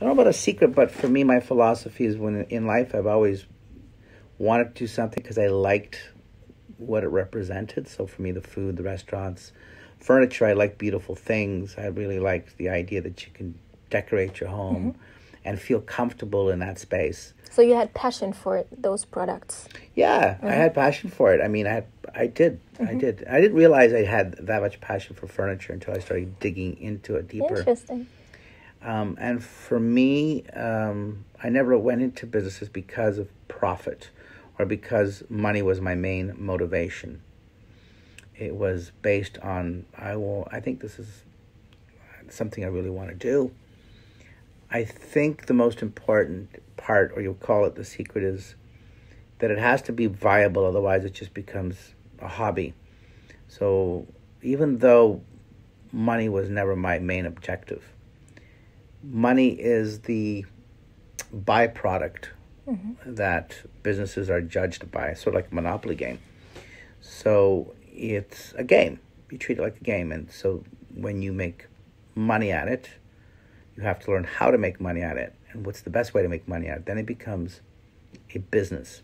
I don't know about a secret, but for me, my philosophy is when in life I've always wanted to do something because I liked what it represented. So for me, the food, the restaurants, furniture, I like beautiful things. I really liked the idea that you can decorate your home mm-hmm. and feel comfortable in that space. So you had passion for those products. Yeah, I mm-hmm. had passion for it. I mean, I I did, I mm-hmm. did. I didn't realize I had that much passion for furniture until I started digging into it deeper. Interesting. Um, and for me, um, I never went into businesses because of profit or because money was my main motivation. It was based on I will. I think this is something I really want to do. I think the most important part, or you'll call it the secret, is that it has to be viable. Otherwise, it just becomes a hobby. So even though money was never my main objective, money is the byproduct mm-hmm. that businesses are judged by, sort of like a monopoly game. So it's a game. You treat it like a game, and so when you make money at it, you have to learn how to make money at it and what's the best way to make money at it. Then it becomes a business.